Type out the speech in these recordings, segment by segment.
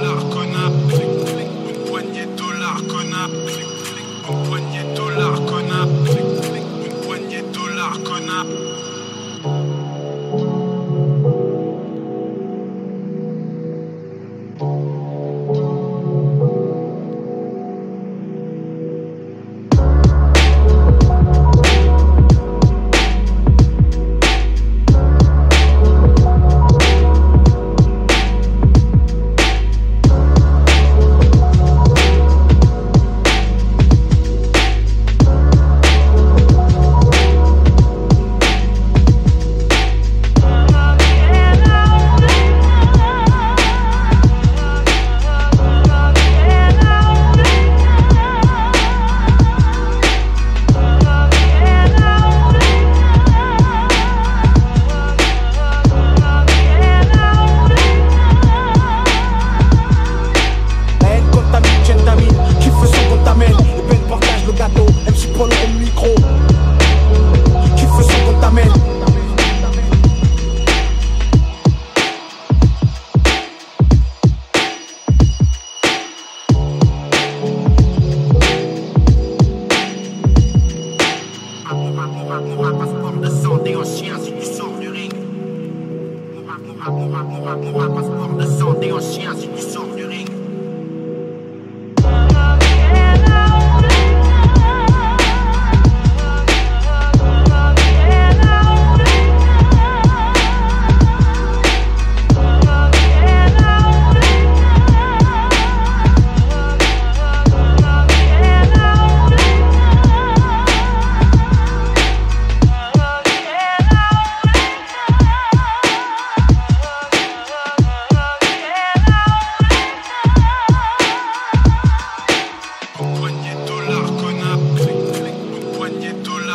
dollars, connard. Une poignée de dollars, connard. Une poignée de dollars, connard. Une poignée de dollars, connard. Rap, passeport de santé en chien si tu sors du ring. Rap, mon rap, mon rap, passeport de santé en chien si tu sors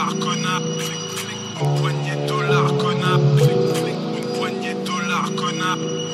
dollars, connard. Une poignée de dollars, connard. Une poignée de dollars, connard.